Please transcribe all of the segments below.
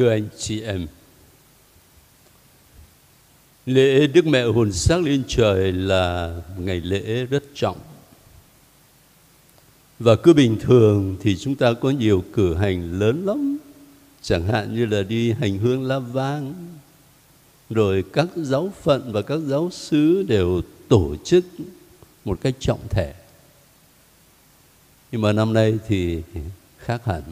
Thưa anh chị em, lễ Đức Mẹ Hồn Xác lên trời là ngày lễ rất trọng. Và cứ bình thường thì chúng ta có nhiều cử hành lớn lắm. Chẳng hạn như là đi hành hương la vang. Rồi các giáo phận và các giáo sứ đều tổ chức một cách trọng thể. Nhưng mà năm nay thì khác hẳn.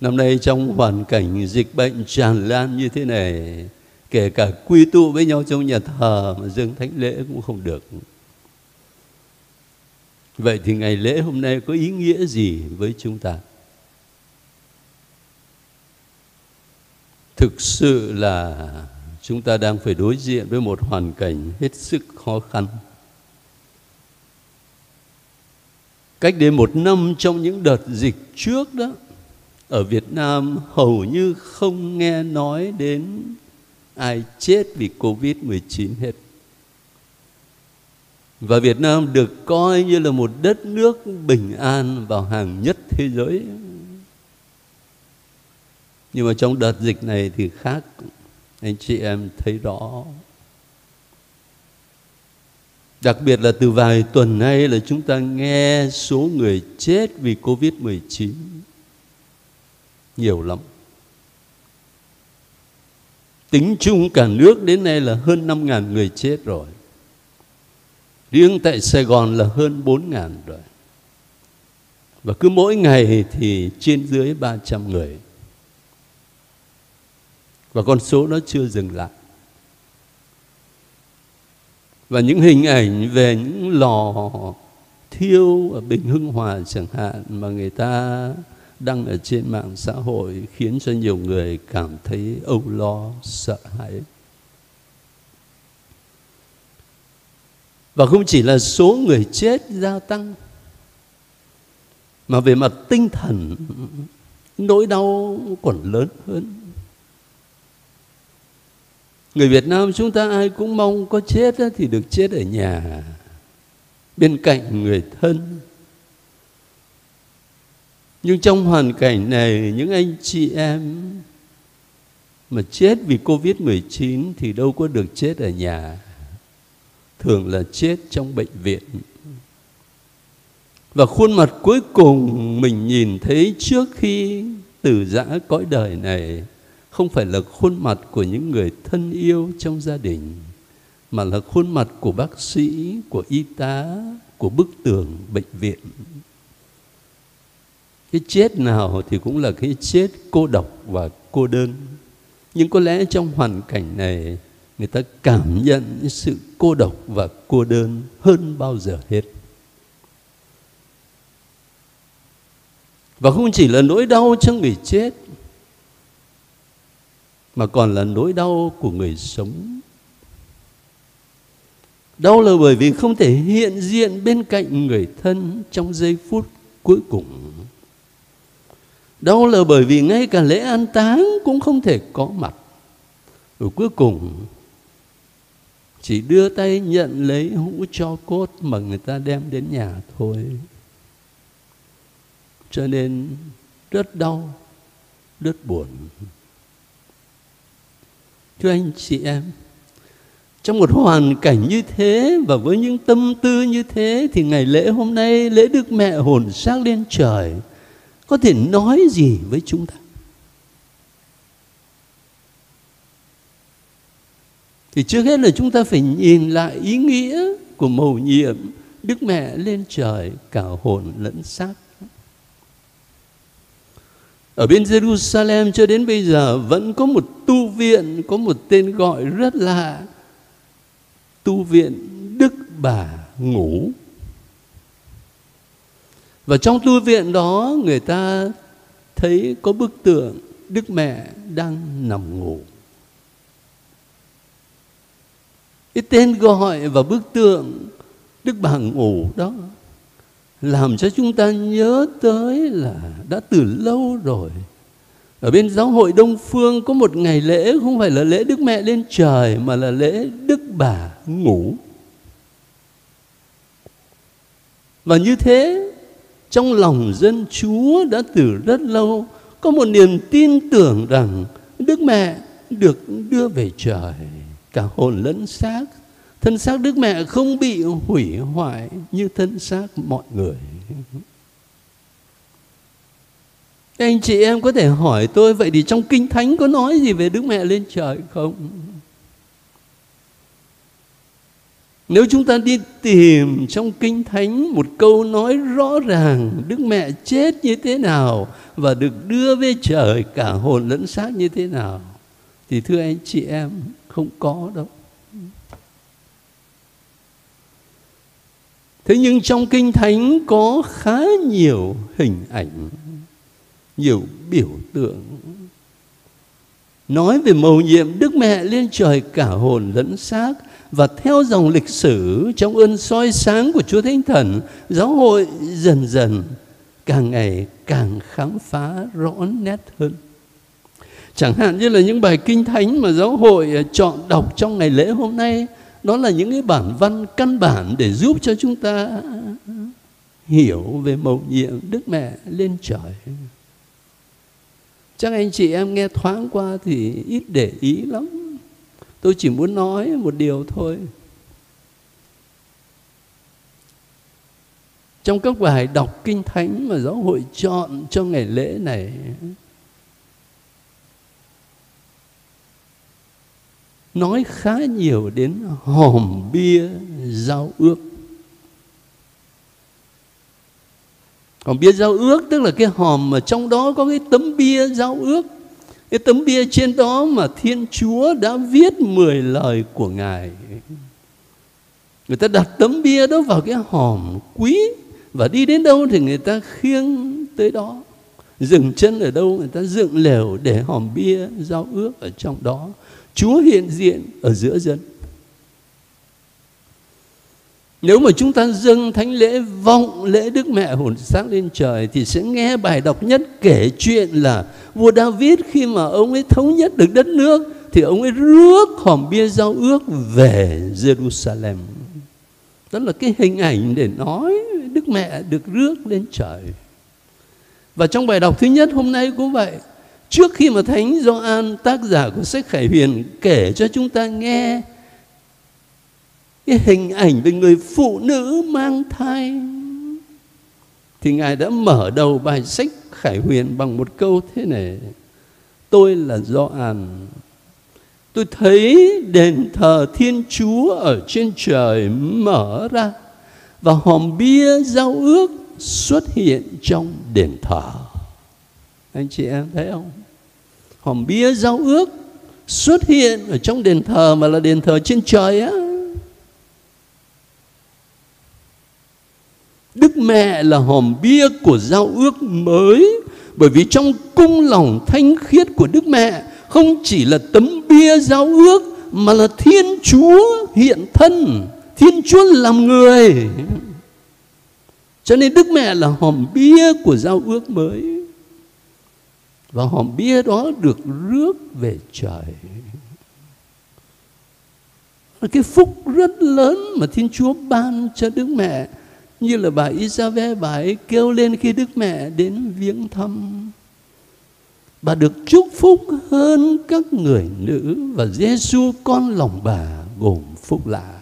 Năm nay trong hoàn cảnh dịch bệnh tràn lan như thế này, kể cả quy tụ với nhau trong nhà thờ mà dâng thánh lễ cũng không được. Vậy thì ngày lễ hôm nay có ý nghĩa gì với chúng ta? Thực sự là chúng ta đang phải đối diện với một hoàn cảnh hết sức khó khăn. Cách đây một năm trong những đợt dịch trước đó, ở Việt Nam hầu như không nghe nói đến ai chết vì Covid-19 hết. Và Việt Nam được coi như là một đất nước bình an vào hàng nhất thế giới. Nhưng mà trong đợt dịch này thì khác, anh chị em thấy rõ. Đặc biệt là từ vài tuần nay là chúng ta nghe số người chết vì Covid-19 nhiều lắm. Tính chung cả nước đến nay là hơn 5.000 người chết rồi. Riêng tại Sài Gòn là hơn 4.000 rồi. Và cứ mỗi ngày thì trên dưới 300 người. Và con số nó chưa dừng lại. Và những hình ảnh về những lò thiêu ở Bình Hưng Hòa chẳng hạn mà người ta đăng ở trên mạng xã hội khiến cho nhiều người cảm thấy âu lo, sợ hãi. Và không chỉ là số người chết gia tăng mà về mặt tinh thần nỗi đau còn lớn hơn. Người Việt Nam chúng ta ai cũng mong có chết thì được chết ở nhà bên cạnh người thân nhưng trong hoàn cảnh này những anh chị em mà chết vì Covid-19 thì đâu có được chết ở nhà. Thường là chết trong bệnh viện. Và khuôn mặt cuối cùng mình nhìn thấy trước khi từ giã cõi đời này không phải là khuôn mặt của những người thân yêu trong gia đình mà là khuôn mặt của bác sĩ, của y tá, của bức tường bệnh viện cái chết nào thì cũng là cái chết cô độc và cô đơn. Nhưng có lẽ trong hoàn cảnh này, người ta cảm nhận sự cô độc và cô đơn hơn bao giờ hết. Và không chỉ là nỗi đau cho người chết, mà còn là nỗi đau của người sống. Đau là bởi vì không thể hiện diện bên cạnh người thân trong giây phút cuối cùng đâu là bởi vì ngay cả lễ an táng cũng không thể có mặt. Rồi cuối cùng chỉ đưa tay nhận lấy hũ cho cốt mà người ta đem đến nhà thôi. Cho nên rất đau, rất buồn. Thưa anh chị em, trong một hoàn cảnh như thế và với những tâm tư như thế thì ngày lễ hôm nay lễ Đức Mẹ hồn xác lên trời có thể nói gì với chúng ta? Thì trước hết là chúng ta phải nhìn lại ý nghĩa của mầu nhiệm đức mẹ lên trời cả hồn lẫn xác. Ở bên Jerusalem cho đến bây giờ vẫn có một tu viện, có một tên gọi rất lạ tu viện Đức Bà Ngủ và trong tu viện đó, người ta thấy có bức tượng Đức Mẹ đang nằm ngủ. Cái tên gọi và bức tượng Đức Bà ngủ đó làm cho chúng ta nhớ tới là đã từ lâu rồi ở bên giáo hội Đông Phương có một ngày lễ, không phải là lễ Đức Mẹ lên trời, mà là lễ Đức Bà ngủ. Và như thế trong lòng dân Chúa đã từ rất lâu, có một niềm tin tưởng rằng Đức Mẹ được đưa về trời cả hồn lẫn xác, thân xác Đức Mẹ không bị hủy hoại như thân xác mọi người. Anh chị em có thể hỏi tôi, vậy thì trong Kinh Thánh có nói gì về Đức Mẹ lên trời không? Nếu chúng ta đi tìm trong Kinh Thánh một câu nói rõ ràng Đức Mẹ chết như thế nào và được đưa về trời cả hồn lẫn xác như thế nào thì thưa anh chị em không có đâu. Thế nhưng trong Kinh Thánh có khá nhiều hình ảnh, nhiều biểu tượng nói về mầu nhiệm Đức Mẹ lên trời cả hồn lẫn xác và theo dòng lịch sử trong ơn soi sáng của Chúa Thánh Thần, giáo hội dần dần càng ngày càng khám phá rõ nét hơn. Chẳng hạn như là những bài kinh thánh mà giáo hội à, chọn đọc trong ngày lễ hôm nay, đó là những cái bản văn căn bản để giúp cho chúng ta hiểu về mầu nhiệm Đức Mẹ lên trời. Chắc anh chị em nghe thoáng qua thì ít để ý lắm. Tôi chỉ muốn nói một điều thôi. Trong các bài đọc kinh thánh mà giáo hội chọn cho ngày lễ này, nói khá nhiều đến hòm bia giao ước. Hòm bia giao ước tức là cái hòm mà trong đó có cái tấm bia giao ước cái tấm bia trên đó mà Thiên Chúa đã viết 10 lời của Ngài. Người ta đặt tấm bia đó vào cái hòm quý và đi đến đâu thì người ta khiêng tới đó. Dừng chân ở đâu, người ta dựng lều để hòm bia giao ước ở trong đó. Chúa hiện diện ở giữa dân. Nếu mà chúng ta dâng thánh lễ vọng, lễ Đức Mẹ hồn xác lên trời thì sẽ nghe bài đọc nhất kể chuyện là vua David khi mà ông ấy thống nhất được đất nước thì ông ấy rước hòm bia giao ước về Jerusalem. Đó là cái hình ảnh để nói Đức Mẹ được rước lên trời. Và trong bài đọc thứ nhất hôm nay cũng vậy. Trước khi mà Thánh Gioan, tác giả của sách Khải Huyền kể cho chúng ta nghe cái hình ảnh về người phụ nữ mang thai. Thì ngài đã mở đầu bài sách khải huyền bằng một câu thế này. Tôi là Gioan. Tôi thấy đền thờ thiên chúa ở trên trời mở ra và hòm bia giao ước xuất hiện trong đền thờ. Anh chị em thấy không? Hòm bia giao ước xuất hiện ở trong đền thờ mà là đền thờ trên trời á Đức Mẹ là hòm bia của giao ước mới bởi vì trong cung lòng thanh khiết của Đức Mẹ không chỉ là tấm bia giao ước mà là Thiên Chúa hiện thân, Thiên Chúa làm người. Cho nên Đức Mẹ là hòm bia của giao ước mới. Và hòm bia đó được rước về trời. Là cái phúc rất lớn mà Thiên Chúa ban cho Đức Mẹ như là bà Isabel, bà ấy kêu lên khi Đức Mẹ đến viếng thăm. Bà được chúc phúc hơn các người nữ và Giêsu con lòng bà gồm phúc lạ.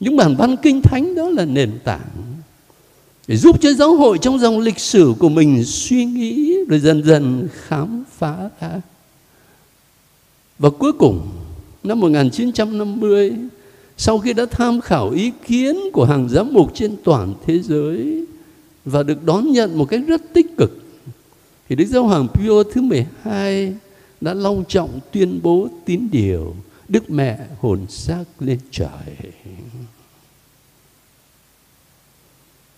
Những bản văn kinh thánh đó là nền tảng để giúp cho giáo hội trong dòng lịch sử của mình suy nghĩ rồi dần dần khám phá ra. Và cuối cùng năm 1950 sau khi đã tham khảo ý kiến của hàng giám mục trên toàn thế giới và được đón nhận một cách rất tích cực, thì Đức Giáo Hoàng Pio thứ 12 đã long trọng tuyên bố tín điều Đức Mẹ hồn xác lên trời.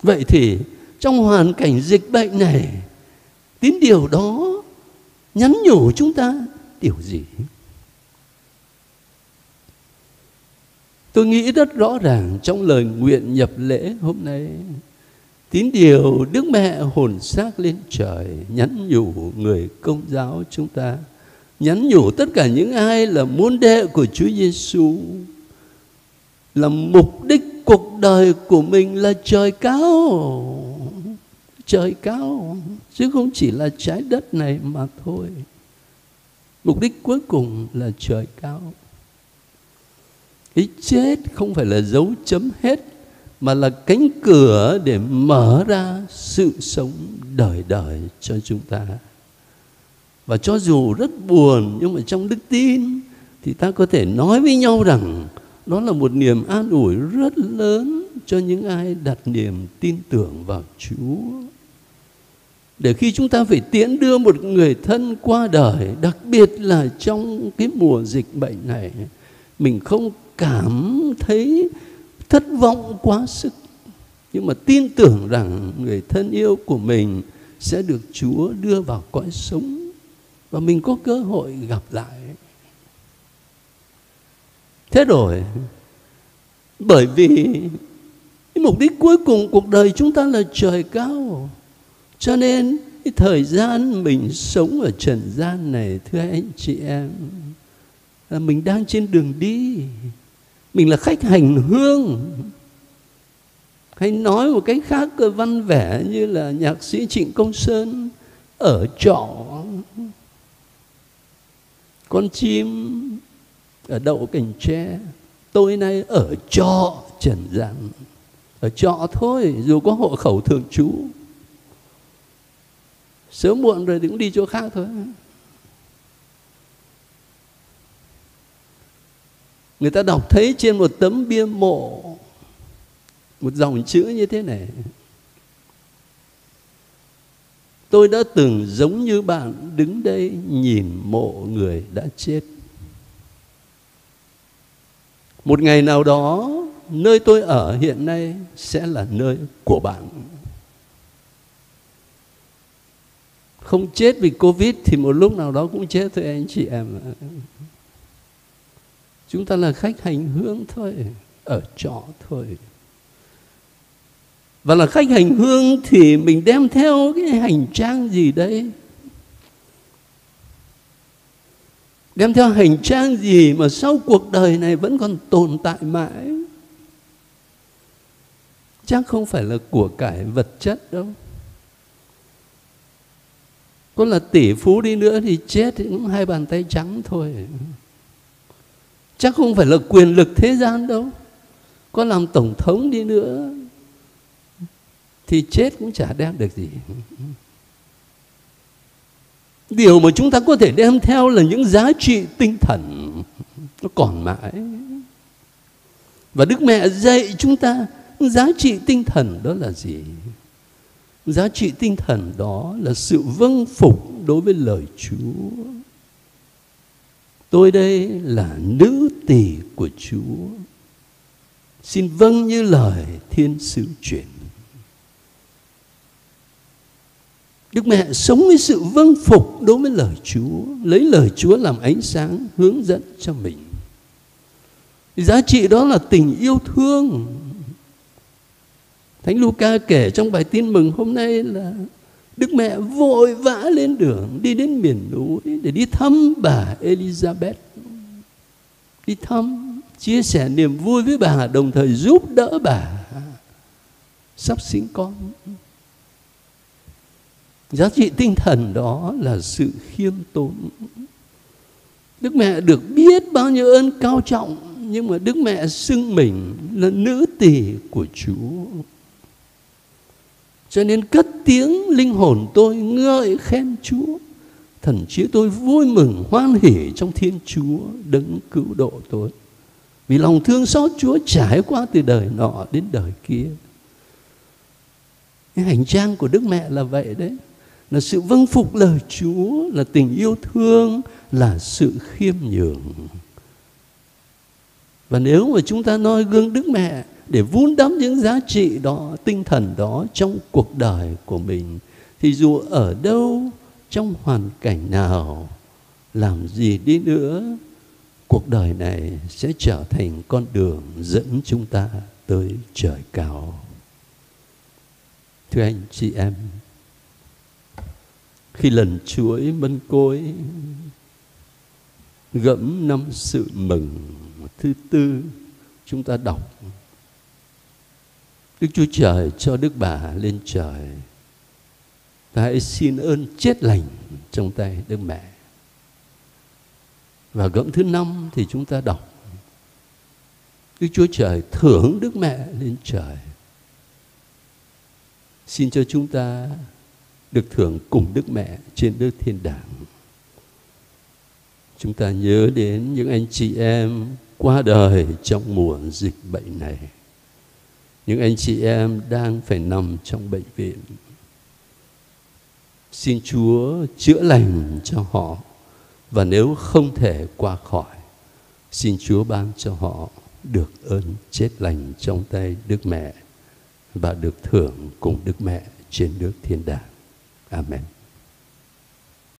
Vậy thì trong hoàn cảnh dịch bệnh này, tín điều đó nhắn nhủ chúng ta điều gì? Tôi nghĩ rất rõ ràng trong lời nguyện nhập lễ hôm nay. Tín điều Đức Mẹ hồn xác lên trời, Nhắn nhủ người công giáo chúng ta. Nhắn nhủ tất cả những ai là môn đệ của Chúa Giêsu. Là mục đích cuộc đời của mình là trời cao. Trời cao, chứ không chỉ là trái đất này mà thôi. Mục đích cuối cùng là trời cao cái chết không phải là dấu chấm hết mà là cánh cửa để mở ra sự sống đời đời cho chúng ta và cho dù rất buồn nhưng mà trong đức tin thì ta có thể nói với nhau rằng đó là một niềm an ủi rất lớn cho những ai đặt niềm tin tưởng vào Chúa. Để khi chúng ta phải tiễn đưa một người thân qua đời, đặc biệt là trong cái mùa dịch bệnh này, mình không cảm thấy thất vọng quá sức. Nhưng mà tin tưởng rằng người thân yêu của mình sẽ được Chúa đưa vào cõi sống và mình có cơ hội gặp lại thế rồi, bởi vì cái mục đích cuối cùng cuộc đời chúng ta là trời cao, cho nên cái thời gian mình sống ở trần gian này, thưa anh chị em, là mình đang trên đường đi mình là khách hành hương. Hay nói một cách khác cơ, văn vẻ như là nhạc sĩ trịnh công sơn ở trọ. Con chim ở đậu cành tre, tôi nay ở trọ trần gian ở trọ thôi, dù có hộ khẩu thường trú. Sớm muộn rồi thì cũng đi chỗ khác thôi. Người ta đọc thấy trên một tấm bia mộ, một dòng chữ như thế này. Tôi đã từng giống như bạn đứng đây nhìn mộ người đã chết. Một ngày nào đó, nơi tôi ở hiện nay sẽ là nơi của bạn. Không chết vì covid thì một lúc nào đó cũng chết thôi anh chị em chúng ta là khách hành hương thôi, ở trọ thôi. Và là khách hành hương thì mình đem theo cái hành trang gì đấy. Đem theo hành trang gì mà sau cuộc đời này vẫn còn tồn tại mãi? Chắc không phải là của cải vật chất đâu. Có là tỷ phú đi nữa thì chết thì cũng hai bàn tay trắng thôi chắc không phải là quyền lực thế gian đâu. Có làm tổng thống đi nữa, thì chết cũng chả đem được gì. Điều mà chúng ta có thể đem theo là những giá trị tinh thần nó còn mãi. Và đức mẹ dạy chúng ta giá trị tinh thần đó là gì? Giá trị tinh thần đó là sự vâng phục đối với lời chúa tôi đây là nữ tỳ của chúa xin vâng như lời thiên sứ truyền Đức mẹ sống với sự vâng phục đối với lời Chúa, lấy lời Chúa làm ánh sáng hướng dẫn cho mình. Giá trị đó là tình yêu thương. Thánh Luca kể trong bài tin mừng hôm nay là Đức mẹ vội vã lên đường đi đến miền núi để đi thăm bà Elizabeth. Đi thăm, chia sẻ niềm vui với bà đồng thời giúp đỡ bà sắp sinh con. Giá trị tinh thần đó là sự khiêm tốn. Đức mẹ được biết bao nhiêu ơn cao trọng nhưng mà Đức mẹ xưng mình là nữ tỳ của Chúa. Cho nên cất tiếng linh hồn tôi ngợi khen Chúa. Thần trí tôi vui mừng hoan hỉ trong Thiên Chúa đấng cứu độ tôi. Vì lòng thương xót Chúa trải qua từ đời nọ đến đời kia. Cái hành trang của Đức Mẹ là vậy đấy là sự vâng phục lời Chúa, là tình yêu thương, là sự khiêm nhường. Và nếu mà chúng ta noi gương Đức Mẹ để vun đắp những giá trị đó, tinh thần đó trong cuộc đời của mình, thì dù ở đâu, trong hoàn cảnh nào, làm gì đi nữa, cuộc đời này sẽ trở thành con đường dẫn chúng ta tới trời cao. Thưa anh chị em, khi lần chuỗi mân côi gẫm năm sự mừng thứ tư chúng ta đọc Đức Chúa Trời cho Đức bà lên trời ta hãy xin ơn chết lành trong tay Đức Mẹ. Và gẫm thứ năm thì chúng ta đọc Đức Chúa Trời thưởng Đức Mẹ lên trời. Xin cho chúng ta được thưởng cùng Đức Mẹ trên Đức Thiên Đàng. Chúng ta nhớ đến những anh chị em qua đời trong mùa dịch bệnh này. Những anh chị em đang phải nằm trong bệnh viện. Xin Chúa chữa lành cho họ và nếu không thể qua khỏi, xin Chúa ban cho họ được ơn chết lành trong tay Đức Mẹ và được thưởng cùng Đức Mẹ trên nước thiên đàng. Amen.